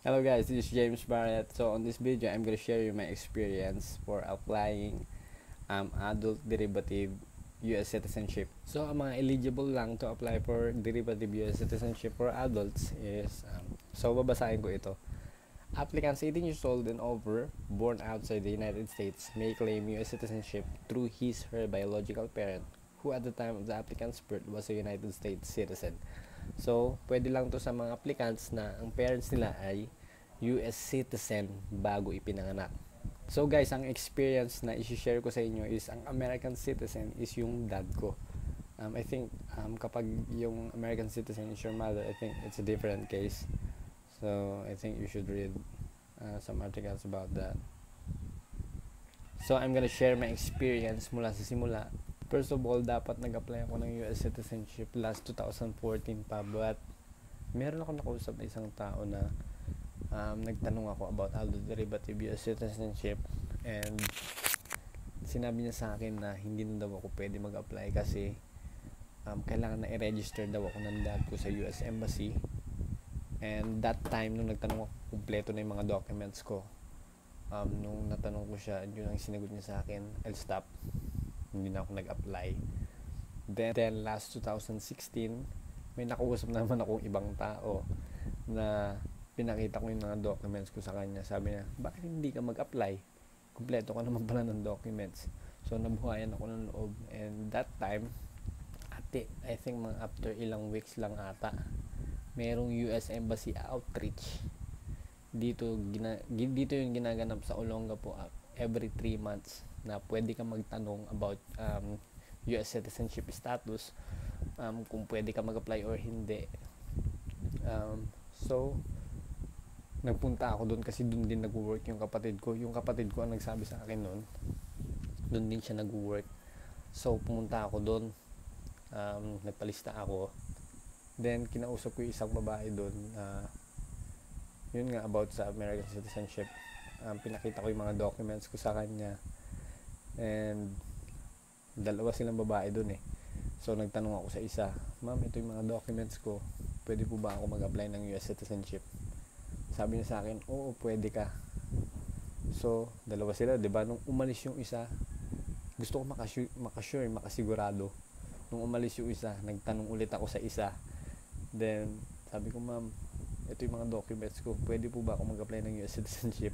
Hello guys, this is James Barrett. So on this video, I'm gonna share you my experience for applying um, adult derivative US citizenship. So ang mga eligible lang to apply for derivative US citizenship for adults is um, so babasahin ko ito. Applicants 18 years old and over, born outside the United States, may claim US citizenship through his her biological parent, who at the time of the applicant's birth was a United States citizen. So, pwede lang to sa mga applicants na ang parents nila ay US citizen bago ipinanganak. So guys, ang experience na i-share ko sa inyo is ang American citizen is yung dad ko. Um, I think um, kapag yung American citizen is your mother, I think it's a different case. So I think you should read uh, some articles about that. So I'm gonna share my experience mula sa simula. First of all, dapat nag-apply ako ng US citizenship last 2014 pa but meron ako nakausap na isang tao na um, nagtanong ako about adult derivative US citizenship. And sinabi niya sa akin na hindi na daw ako pwede mag-apply kasi um, kailangan na i-register daw ako ng dad ko sa US Embassy. And that time nung nagtanong ako kumpleto na yung mga documents ko um, nung natanong ko siya yun ang sinagot niya sa akin I'll stop hindi na ako nag-apply. Then, then last 2016 may nakausap naman akong ibang tao na pinakita ko yung mga documents ko sa kanya. Sabi niya bakit hindi ka mag-apply? Kumpleto ka naman pala ng documents. So nabuhayan ako ng loob. And that time ate I think mga after ilang weeks lang ata merong US Embassy outreach. Dito gina, dito yung ginaganap sa Olongapo every 3 months na pwede ka magtanong about um, US citizenship status um, kung pwede ka mag-apply or hindi. Um, so nagpunta ako doon kasi doon din nag-work yung kapatid ko. Yung kapatid ko ang nagsabi sa akin noon doon din siya nag-work. So pumunta ako doon um, nagpalista ako. Then kinausap ko yung isang babae doon uh, yun nga about sa American citizenship. Um, pinakita ko yung mga documents ko sa kanya and dalawa silang babae doon eh. So nagtanong ako sa isa ma'am ito yung mga documents ko. Pwede po ba ako mag-apply ng US citizenship? Sabi niya sa akin oo pwede ka. So dalawa sila 'di ba? Nung umalis yung isa gusto ko makasure, makasure makasigurado. Nung umalis yung isa nagtanong ulit ako sa isa. Then sabi ko ma'am ito yung mga documents ko. Pwede po ba ako mag-apply ng US citizenship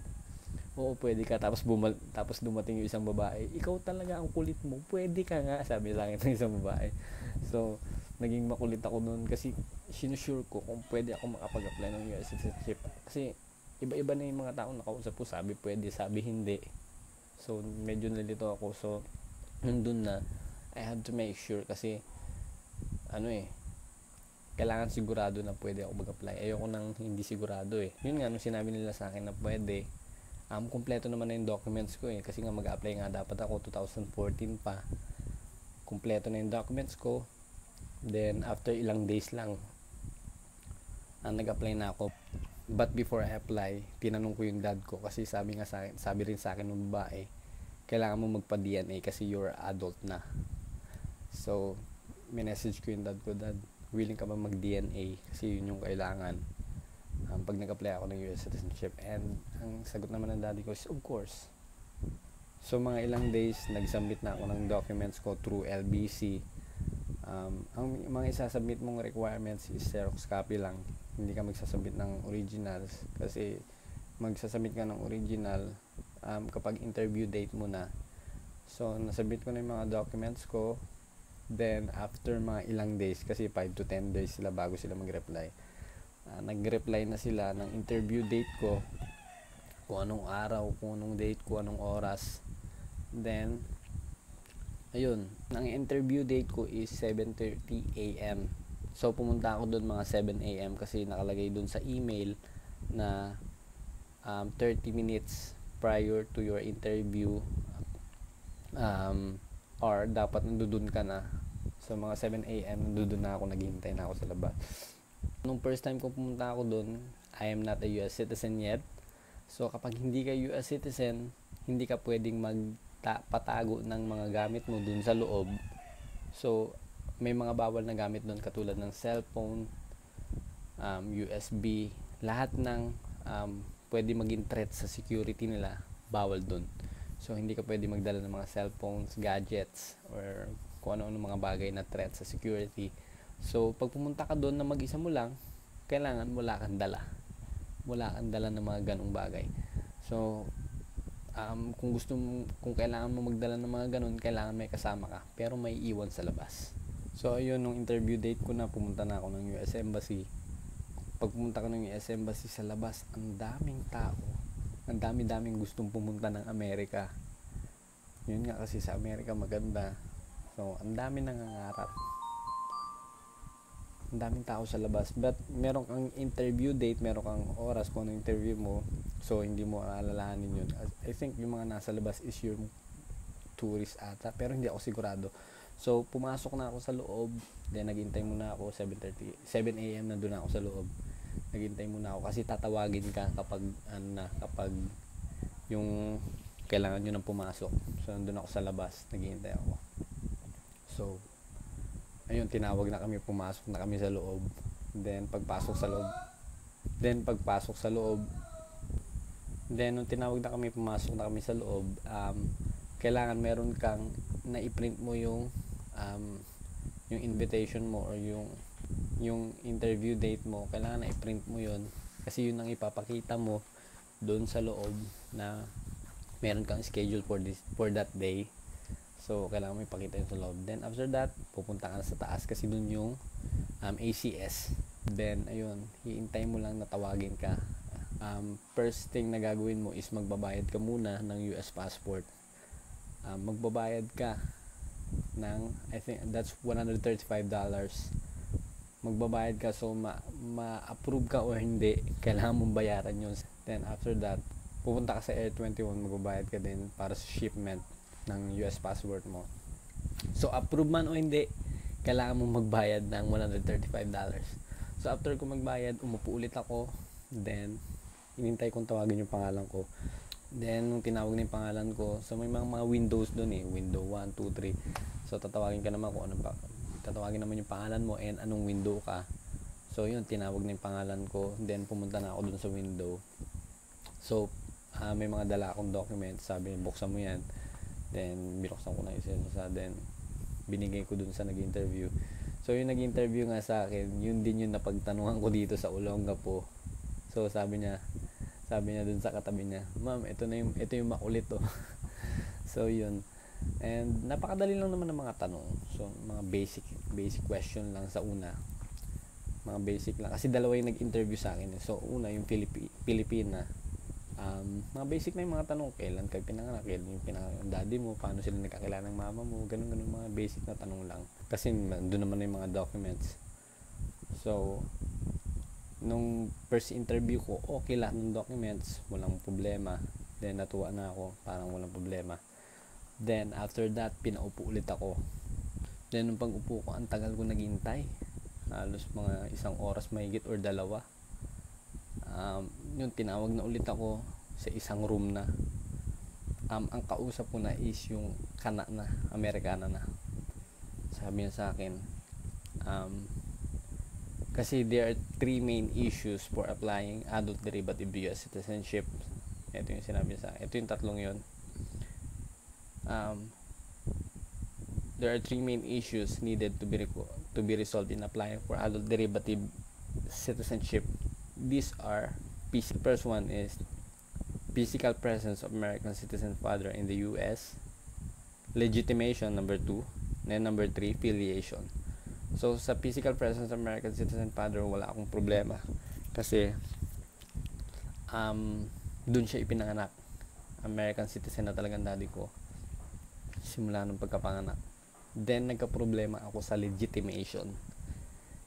oo pwede ka. Tapos bumal tapos dumating yung isang babae ikaw talaga ang kulit mo. Pwede ka nga sabi sa akin ng isang babae. So naging makulit ako noon kasi sinusure ko kung pwede ako makapag-apply ng US citizenship. Kasi iba-iba na yung mga tao nakausap ko sabi pwede sabi hindi. So medyo nalito ako. So nandun na I had to make sure kasi ano eh kailangan sigurado na pwede ako mag-apply. Ayoko nang hindi sigurado eh. Yun nga nung sinabi nila sa akin na pwede um, kumpleto naman na yung documents ko eh. Kasi nga mag-apply nga dapat ako 2014 pa. Kumpleto na yung documents ko. Then after ilang days lang uh, nag-apply na ako. But before I apply tinanong ko yung dad ko kasi sabi nga sa akin sabi rin sa akin ng babae kailangan mo magpa DNA kasi you're adult na. So minessage ko yung dad ko dad willing ka ba mag DNA kasi yun yung kailangan um, pag nag-apply ako ng US citizenship and ang sagot naman ng daddy ko is of course. So mga ilang days nag-submit na ako ng documents ko through LBC um, ang mga isasubmit mong requirements is Xerox copy lang. Hindi ka magsasubmit ng originals kasi magsasubmit ka ng original um, kapag interview date mo na. So nasubmit ko na yung mga documents ko. Then after mga ilang days kasi 5 to 10 days sila bago sila mag-reply uh, nag-reply na sila ng interview date ko kung anong araw, kung anong date, kung anong oras then ayun, ang interview date ko is 7.30 a.m. So, pumunta ako doon mga 7 a.m. kasi nakalagay doon sa email na um, 30 minutes prior to your interview um, or dapat nandoon ka na. So, mga 7 a.m. nandoon na ako, naghihintay na ako sa labas. Nung first time ko pumunta ako doon, I am not a US citizen yet. So, kapag hindi ka US citizen, hindi ka pwedeng magpatago ng mga gamit mo doon sa loob. So, may mga bawal na gamit doon katulad ng cellphone, um, USB, lahat ng um, pwede maging threat sa security nila, bawal dun. So, hindi ka pwede magdala ng mga cellphones, gadgets, or kung ano-ano mga bagay na threat sa security. So, pag pumunta ka doon na mag-isa mo lang, kailangan wala kang dala. Wala kang dala ng mga ganong bagay. So, um, kung gusto mo, kung kailangan mo magdala ng mga ganun, kailangan may kasama ka. Pero may iwan sa labas. So, ayun, nung interview date ko na, pumunta na ako ng US Embassy. Pag pumunta ko ng US Embassy sa labas, ang daming tao. Ang dami-daming gustong pumunta ng Amerika. Yun nga kasi sa Amerika maganda. So, ang dami nangangarap ang daming tao sa labas. But meron kang interview date meron kang oras kung ano interview mo. So hindi mo aalalahanin yun. I think yung mga nasa labas is yung tourist ata. Pero hindi ako sigurado. So pumasok na ako sa loob. Then naghintay muna ako. 7.30 7 a.m. na ako sa loob. Naghintay muna ako. Kasi tatawagin ka kapag ano na kapag yung kailangan nyo nang pumasok. So nandun ako sa labas. Naghihintay ako. So ayun tinawag na kami pumasok na kami sa loob. Then pagpasok sa loob then pagpasok sa loob then nung tinawag na kami pumasok na kami sa loob um, kailangan meron kang na-print mo yung um, yung invitation mo or yung yung interview date mo. Kailangan na-print mo yon kasi yun ang ipapakita mo doon sa loob na meron kang schedule for this for that day So, kailangan mo ipakita yung sa loob. Then, after that, pupunta ka na sa taas kasi dun yung um, ACS. Then, ayun, hiintay mo lang na tawagin ka. Um, first thing na gagawin mo is magbabayad ka muna ng US passport. Um, magbabayad ka ng, I think, that's $135. Magbabayad ka, so ma- ma-approve ka o hindi, kailangan mong bayaran yun. Then, after that, pupunta ka sa Air 21, magbabayad ka din para sa shipment ng US passport mo. So, approve man o hindi, kailangan mo magbayad ng $135. So, after ko magbayad, umupo ulit ako. Then, inintay kong tawagin yung pangalan ko. Then, nung tinawag na yung pangalan ko, so may mga, mga windows doon eh. Window 1, 2, 3. So, tatawagin ka naman kung anong pa, tatawagin naman yung pangalan mo and anong window ka. So, yun, tinawag na yung pangalan ko. Then, pumunta na ako doon sa window. So, uh, may mga dala akong documents. Sabi, buksan mo yan. Then, binuksan ko na isa-isa. Then, binigay ko dun sa nag-interview. So, yung nag-interview nga sa akin, yun din yung napagtanungan ko dito sa Olonga po. So, sabi niya, sabi niya dun sa katabi niya, ma'am, ito na yung, ito yung makulit to. so, yun. And, napakadali lang naman ng mga tanong. So, mga basic, basic question lang sa una. Mga basic lang. Kasi dalawa yung nag-interview sa akin. So, una, yung Pilipi, Pilipina um, mga basic na yung mga tanong kailan ka pinanganak? Kailan yung pinanganak yung daddy mo? Paano sila nagkakilala ng mama mo? Ganun ganun mga basic na tanong lang. Kasi doon naman yung mga documents. So nung first interview ko okay lahat ng documents. Walang problema. Then natuwa na ako. Parang walang problema. Then after that pinaupo ulit ako. Then nung pag-upo ko ang tagal ko naghintay halos mga isang oras mahigit or dalawa um, yun tinawag na ulit ako sa isang room na. Um, ang kausap ko na is yung kana na Amerikana na. Sabi niya sa akin um, kasi there are three main issues for applying adult derivative US citizenship. Ito yung sinabi sa ito yung tatlong yun. Um, there are three main issues needed to be to be resolved in applying for adult derivative citizenship these are first one is physical presence of American citizen father in the US legitimation number two. Then number three filiation. So sa physical presence of American citizen father wala akong problema. Kasi um, dun siya ipinanganak. American citizen na talagang daddy ko. Simula nung pagkapanganak. Then nagka problema ako sa legitimation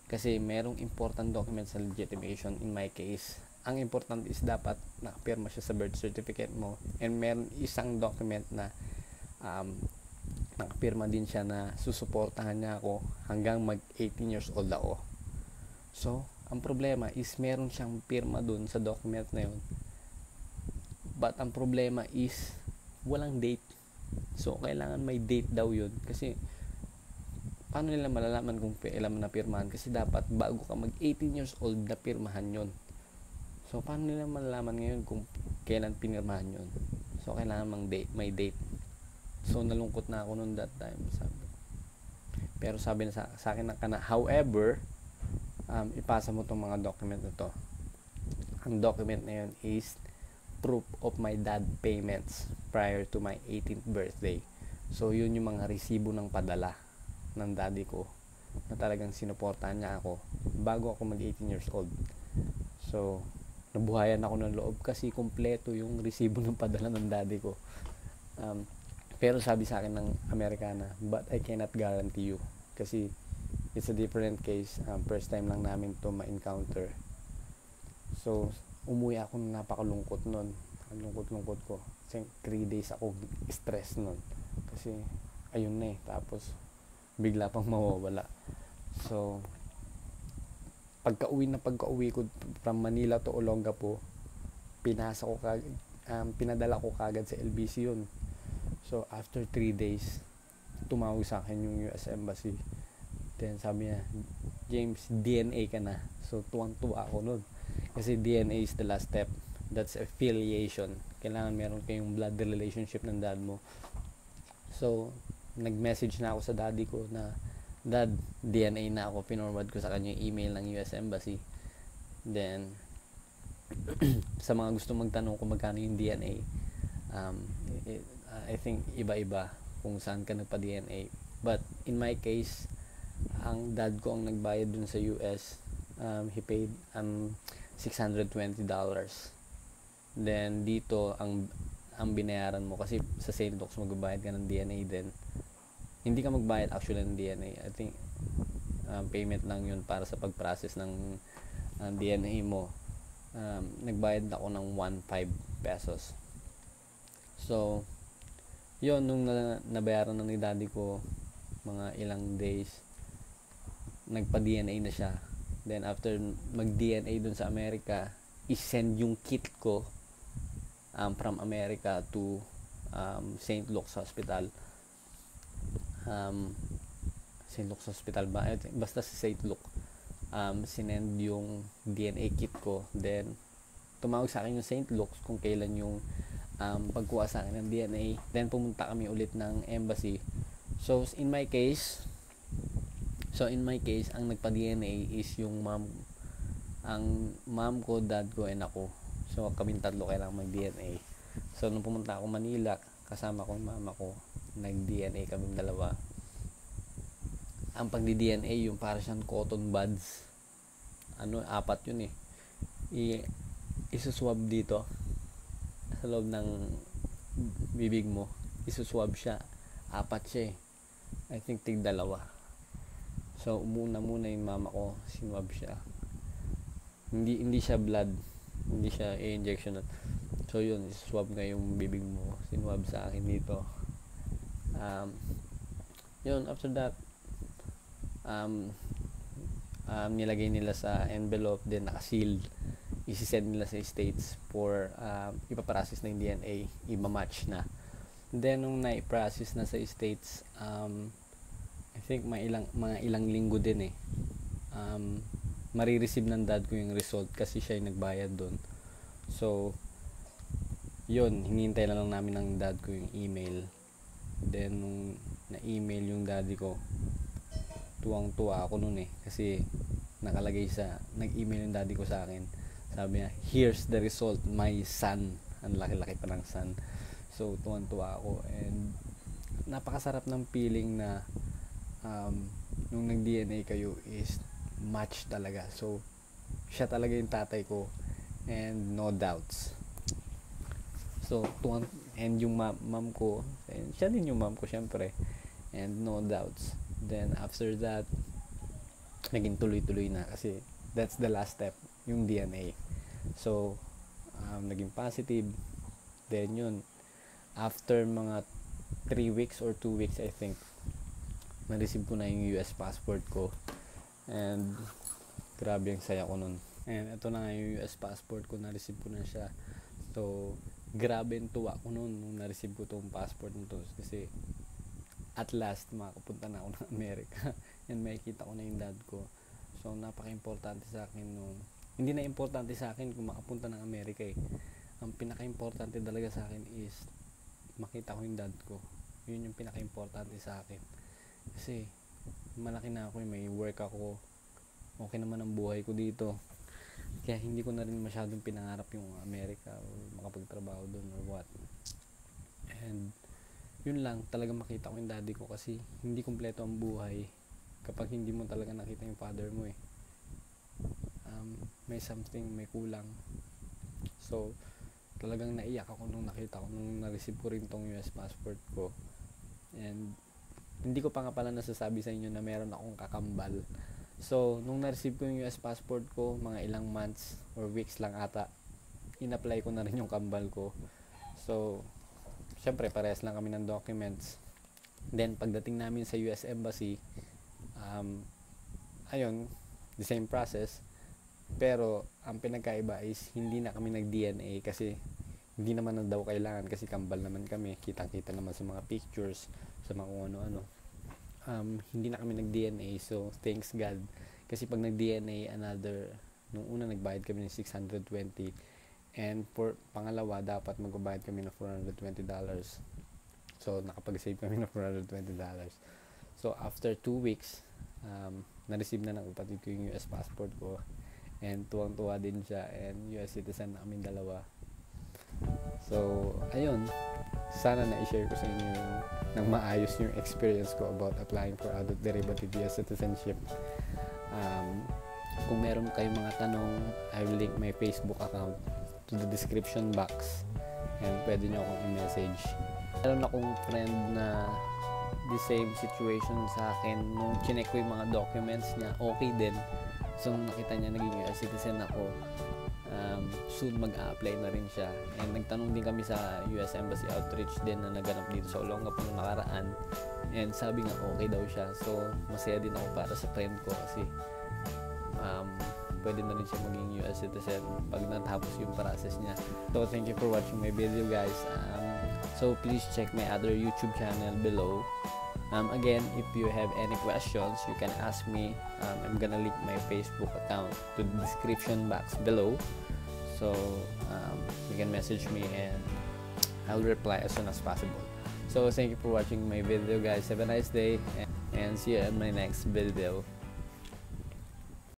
kasi merong important document sa legitimation in my case. Ang important is dapat nakapirma siya sa birth certificate mo and meron isang document na um, nakapirma din siya na susuportahan niya ako hanggang mag 18 years old ako. So, ang problema is meron siyang pirma dun sa document na yun. But ang problema is walang date. So, kailangan may date daw yun kasi paano nila malalaman kung kailan mo napirmahan kasi dapat bago ka mag 18 years old na pirmahan yon So, paano nila malalaman ngayon kung kailan pinirmahan yun? So, kailangan mang date, may date. So, nalungkot na ako noon that time. Sabi. Pero sabi na sa, sa akin na kana, however, um, ipasa mo tong mga document na to. Ang document na yun is proof of my dad payments prior to my 18th birthday. So, yun yung mga resibo ng padala ng daddy ko na talagang sinuportahan niya ako bago ako mag 18 years old. So, nabuhayan ako ng loob kasi kumpleto yung resibo ng padala ng daddy ko. Um, pero sabi sa akin ng Amerikana, but I cannot guarantee you kasi it's a different case. Um, first time lang namin to ma-encounter. So, umuwi ako na napakalungkot nun. Ang lungkot-lungkot ko. Kasi 3 days ako stress nun. Kasi, ayun na eh. Tapos, bigla pang mawawala. So, pagka-uwi na pagka-uwi ko from Manila to Olongapo, pinasa ko kag um, pinadala ko kagad sa LBC yun. So, after 3 days, tumawag sa akin yung US Embassy. Then, sabi niya, James, DNA ka na. So, tuwang-tuwa ako nun. Kasi DNA is the last step. That's affiliation. Kailangan meron kayong blood relationship ng dad mo. So, nag-message na ako sa daddy ko na dad, DNA na ako. Pinorward ko sa kanya yung email ng US Embassy. Then, sa mga gusto magtanong kung magkano yung DNA, um, it, I think iba-iba kung saan ka nagpa-DNA. But, in my case, ang dad ko ang nagbayad dun sa US. Um, he paid um, $620. Then, dito, ang ang binayaran mo kasi sa St. Luke's magbabayad ka ng DNA din hindi ka magbayad actually ng DNA. I think um, payment lang yun para sa pag-process ng um, DNA mo. Um, nagbayad ako ng 1.5 pesos. So, yun, nung na, nabayaran na ni daddy ko, mga ilang days, nagpa-DNA na siya. Then, after mag-DNA dun sa Amerika, isend yung kit ko um, from America to um, St. Luke's Hospital um, St. Luke's Hospital ba? Basta si St. Luke. Um, sinend yung DNA kit ko. Then, tumawag sa akin yung St. Luke's kung kailan yung um, pagkuha sa akin ng DNA. Then, pumunta kami ulit ng embassy. So, in my case, so in my case, ang nagpa-DNA is yung mom, ang mom ko, dad ko, and ako. So, kami tatlo kailangan mag-DNA. So, nung pumunta ako Manila, kasama ko yung mama ko, nag-DNA kami dalawa. Ang pagdi-DNA yung para siyang cotton buds. Ano, apat yun eh. I isuswab dito sa loob ng bibig mo. Isuswab siya. Apat siya eh. I think tig dalawa. So, muna muna yung mama ko, sinwab siya. Hindi hindi siya blood. Hindi siya i-injection. So, yun, swab nga yung bibig mo. Sinwab sa akin dito um, yun after that um, um, nilagay nila sa envelope then nakasealed. Isi-send nila sa states for um, ipaprocess na yung DNA imamatch na. Then nung na-process na sa states um, I think mga ilang, mga ilang linggo din eh. Um, marireceive ng dad ko yung result kasi siya yung nagbayad doon so yun hinihintay na lang namin ng dad ko yung email Then, nung na-email yung daddy ko, tuwang-tuwa ako nun eh. Kasi, nakalagay sa, nag-email yung daddy ko sa akin. Sabi niya, here's the result, my son. Ang laki-laki pa ng son. So, tuwang-tuwa ako. And, napakasarap ng feeling na um, nung nag-DNA kayo is match talaga. So, siya talaga yung tatay ko. And no doubts. So, tuwang, and yung mom, mom ko and siya din yung mom ko syempre. And no doubts. Then after that naging tuloy-tuloy na kasi that's the last step yung DNA so um, naging positive. Then yun after mga 3 weeks or 2 weeks I think na-receive ko na yung US passport ko. And grabe ang saya ko nun. And ito na nga yung US passport ko na-receive ko na siya. So grabe yung tuwa ko noon nung na-receive ko tong passport nito kasi at last makapunta na ako ng Amerika and makikita ko na yung dad ko so napaka-importante sa akin nung hindi na importante sa akin kung makapunta ng Amerika eh. Ang pinaka-importante talaga sa akin is makita ko yung dad ko. Yun yung pinaka-importante sa akin. Kasi malaki na ako, eh, may work ako. Okay naman ang buhay ko dito. Kaya hindi ko na rin masyadong pinangarap yung Amerika o makapagtrabaho doon or what. And yun lang, talaga makita ko yung daddy ko kasi hindi kumpleto ang buhay kapag hindi mo talaga nakita yung father mo eh um, may something, may kulang. So, talagang naiyak ako nung nakita ko, nung na-receive ko rin tong US passport ko. And, hindi ko pa nga pala nasasabi sa inyo na meron akong kakambal. So, nung na-receive ko yung US passport ko, mga ilang months or weeks lang ata, in-apply ko na rin yung kambal ko. So, syempre, parehas lang kami ng documents. Then, pagdating namin sa US Embassy, um, ayun, the same process. Pero, ang pinagkaiba is hindi na kami nag-DNA kasi hindi naman na daw kailangan kasi kambal naman kami. Kitang-kita naman sa mga pictures, sa mga ano-ano. Um, hindi na kami nag-DNA so thanks God. Kasi pag nag-DNA, another, nung una nagbayad kami ng 620 and for pangalawa, dapat magbabayad kami ng $420. So, nakapag-save kami ng $420. So, after 2 weeks, um, na-receive na ng kapatid ko yung US passport ko and tuwang-tuwa din siya and US citizen na kaming dalawa so ayun. Sana na-share ko sa inyo yung nang maayos yung experience ko about applying for adult derivative US citizenship. Um, kung meron kayong mga tanong I will link my Facebook account to the description box. And pwede nyo akong i-message. Meron akong friend na the same situation sa akin. Nung chinek ko yung mga documents niya okay din. So, nakita niya naging US citizen ako, um, soon mag-a-apply na rin siya. And nagtanong din kami sa US Embassy Outreach din na naganap dito sa Olongapo nung nakaraan. And sabi nga okay daw siya. So, masaya din ako para sa friend ko kasi um, pwede na rin siya maging US citizen pag natapos yung process niya. So, thank you for watching my video guys. Um, so, please check my other YouTube channel below. Um, again, if you have any questions, you can ask me. Um, I'm gonna link my Facebook account to the description box below. So um, you can message me and I'll reply as soon as possible. So thank you for watching my video guys. Have a nice day and see you in my next video.